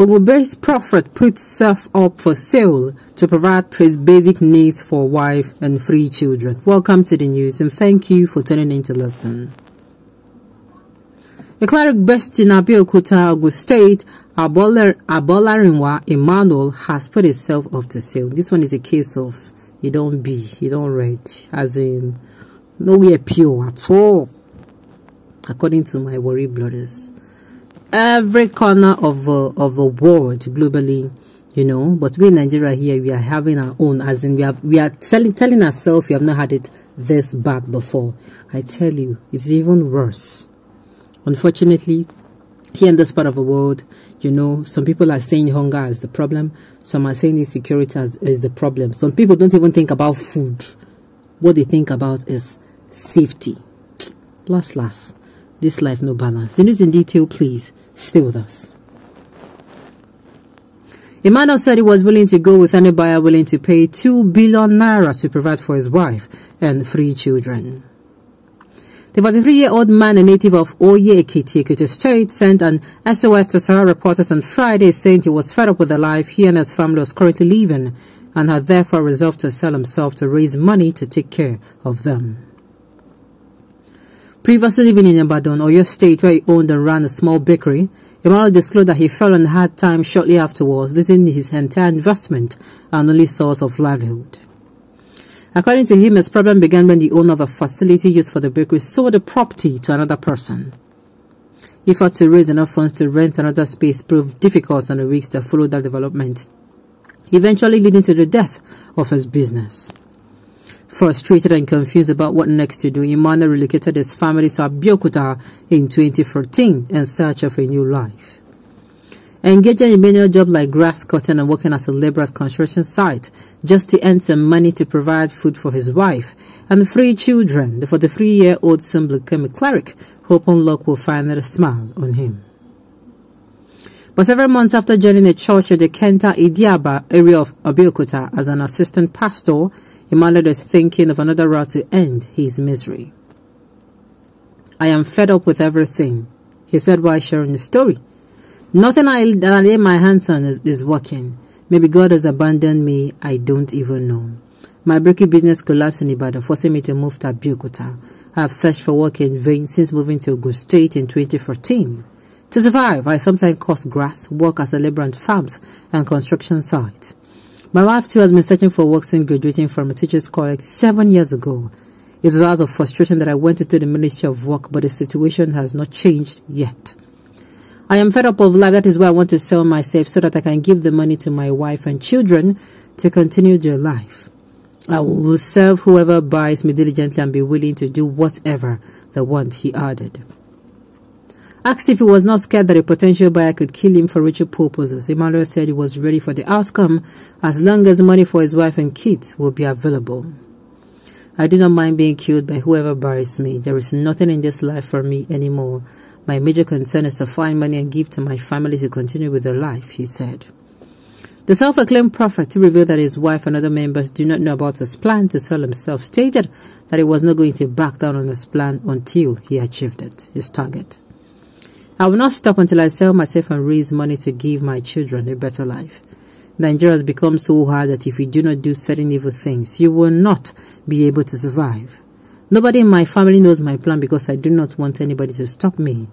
Ogun's prophet puts self up for sale to provide basic needs for wife and three children. Welcome to the news and thank you for tuning in to listen. A cleric based in Abeokuta, Ogun State, Abolarinwa Emmanuel has put himself up to sale. This one is a case of you don't be, you don't read, as in nowhere pure at all, according to my worry brothers. Every corner of a, of the world globally, you know, but we in Nigeria here, we are having our own, as in we are, we are telling, telling ourselves we have not had it this bad before. I tell you, it's even worse. Unfortunately, here in this part of the world, you know, some people are saying hunger is the problem. Some are saying insecurity is the problem. Some people don't even think about food. What they think about is safety. Last, last, this life no balance. The news in detail, please stay with us. Emmanuel said he was willing to go with any buyer willing to pay 2 billion naira to provide for his wife and three children. The 43-year-old man, a native of Oye Ekiti, Ekiti State, sent an SOS to Sahara reporters on Friday saying he was fed up with the life he and his family was currently living and had therefore resolved to sell himself to raise money to take care of them. Previously living in Ibadan, Oyo State, where he owned and ran a small bakery, Emmanuel disclosed that he fell on hard times shortly afterwards, losing his entire investment and only source of livelihood. According to him, his problem began when the owner of a facility used for the bakery sold the property to another person. Effort to raise enough funds to rent another space proved difficult in the weeks that followed that development, eventually leading to the death of his business. Frustrated and confused about what next to do, Imana relocated his family to Abeokuta in 2014 in search of a new life. Engaging in manual jobs like grass cutting and working as a laborer at construction site just to earn some money to provide food for his wife and three children, the 43-year-old son became a cleric, hoping luck will finally smile on him. But several months after joining a church at the Kemta Idi-Aba area of Abeokuta as an assistant pastor, Emmanuel is thinking of another route to end his misery. I am fed up with everything, he said while sharing the story. Nothing I, that I lay my hands on is, is working. Maybe God has abandoned me. I don't even know. My bakery business collapsed in Ibadan, forcing me to move to Abeokuta. I have searched for work in vain since moving to Ogun State in 2014. To survive, I sometimes cut grass, work as a laborer on farms and construction sites. My wife too has been searching for work since graduating from a teacher's college seven years ago. It was out of frustration that I went into the Ministry of Work, but the situation has not changed yet. I am fed up of life. That is why I want to sell myself so that I can give the money to my wife and children to continue their life. I will serve whoever buys me diligently and be willing to do whatever they want, he added. Asked if he was not scared that a potential buyer could kill him for ritual purposes, Emmanuel said he was ready for the outcome as long as money for his wife and kids will be available. I do not mind being killed by whoever buys me. There is nothing in this life for me anymore. My major concern is to find money and give to my family to continue with their life, he said. The self-acclaimed prophet, revealed that his wife and other members do not know about his plan to sell himself, stated that he was not going to back down on his plan until he achieved it, his target. I will not stop until I sell myself and raise money to give my children a better life. Nigeria has become so hard that if you do not do certain evil things, you will not be able to survive. Nobody in my family knows my plan because I do not want anybody to stop me.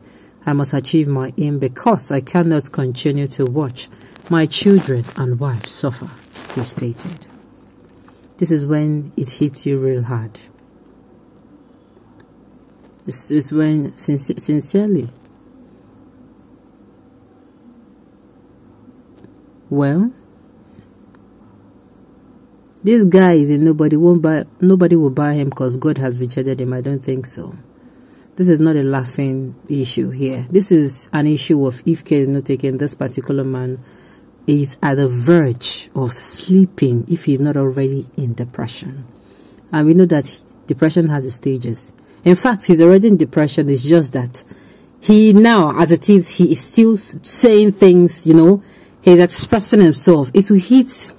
I must achieve my aim because I cannot continue to watch my children and wife suffer, he stated. This is when it hits you real hard. This is when, sincerely, well, this guy is a nobody won't buy nobody will buy him because God has rejected him. I don't think so. This is not a laughing issue here. This is an issue of if care is not taken, this particular man is at the verge of sleeping if he's not already in depression. And we know that depression has stages. In fact, he's already in depression. It's just that he now, as it is, he is still saying things, you know, he's expressing himself. It will hit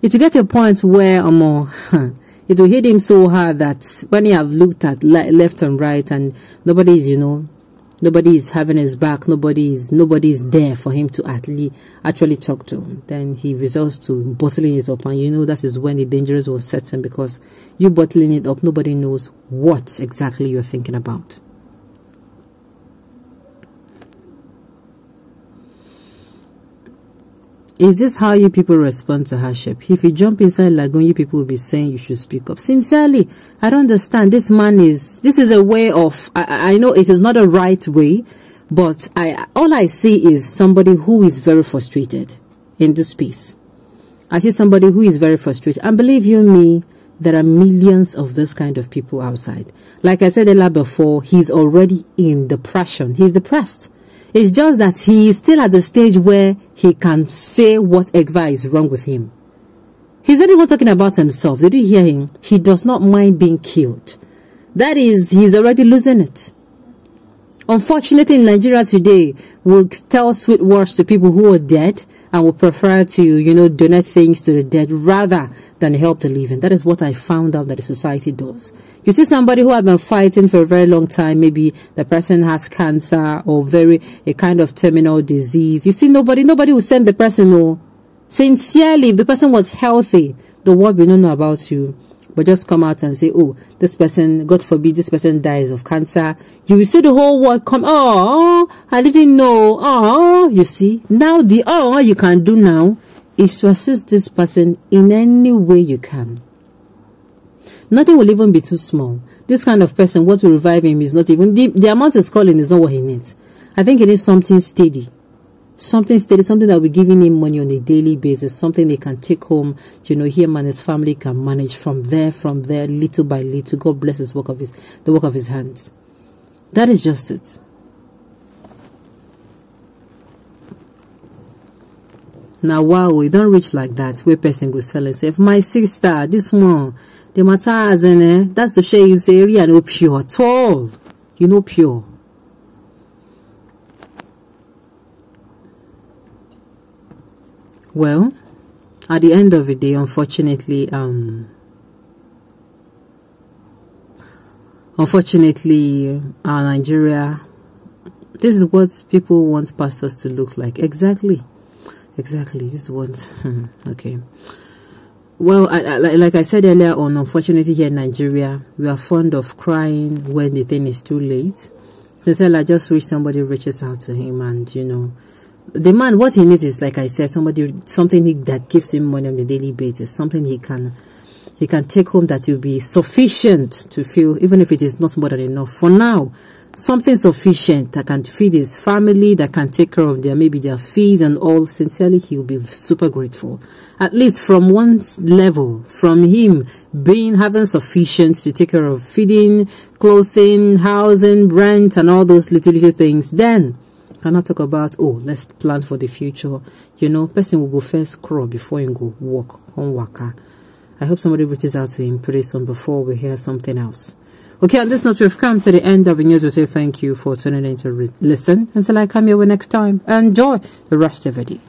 it will get to a point where um, it will hit him so hard that when he have looked at left and right and nobody is, you know, nobody is having his back, nobody is nobody is there for him to actually actually talk to. Then he resorts to bottling it up, and you know that is when the dangerous was in because you bottling it up, nobody knows what exactly you're thinking about. Is this how you people respond to hardship? If you jump inside Lagoon, you people will be saying you should speak up. Sincerely, I don't understand. This man is, this is a way of, I, I know it is not a right way, but I, all I see is somebody who is very frustrated in this space. I see somebody who is very frustrated. And believe you me, there are millions of this kind of people outside. Like I said earlier before, he's already in depression. He's depressed. It's just that he is still at the stage where he can say what whatever is wrong with him. He's not even talking about himself. Did you hear him? He does not mind being killed. That is, he's already losing it. Unfortunately, in Nigeria today, we tell sweet words to people who are dead and would prefer to, you know, donate things to the dead rather than help the living. That is what I found out that the society does. You see somebody who has been fighting for a very long time, maybe the person has cancer or very, a kind of terminal disease. You see nobody, nobody will send the person, no. Sincerely, if the person was healthy, the world will not know about you but just come out and say, oh, this person, God forbid, this person dies of cancer. You will see the whole world come, oh, I didn't know. Oh, you see, now the oh you can do now is to assist this person in any way you can. Nothing will even be too small. This kind of person, what will revive him is not even, the, the amount is calling is not what he needs. I think he needs something steady something steady, something that will be giving him money on a daily basis, something they can take home, you know, him and his family can manage from there, from there, little by little. God bless his work of his the work of his hands. That is just it. Now wow, we don't reach like that where person go sell himself. My sister, this one, the matter as in eh, that's to show you say area no pure at all. You know pure. Well, at the end of the day, unfortunately, um, unfortunately, our Nigeria, this is what people want pastors to look like. Exactly, exactly. This is what. okay. Well, I, I, like I said earlier on, unfortunately here in Nigeria, we are fond of crying when the thing is too late. So I just wish somebody reaches out to him and, you know, the man what he needs is like i said somebody something that gives him money on a daily basis something he can he can take home that will be sufficient to feel even if it is not more than enough. For now something sufficient that can feed his family that can take care of their maybe their fees and all sincerely he will be super grateful. At least from one level from him being having sufficient to take care of feeding clothing housing rent and all those little little things then cannot talk about oh let's plan for the future. You know person will go first crawl before you go walk on waka. I hope somebody reaches out to him pretty soon before we hear something else. Okay on this note we've come to the end of the news. We say thank you for tuning in to listen. Until i come here next time enjoy the rest of the day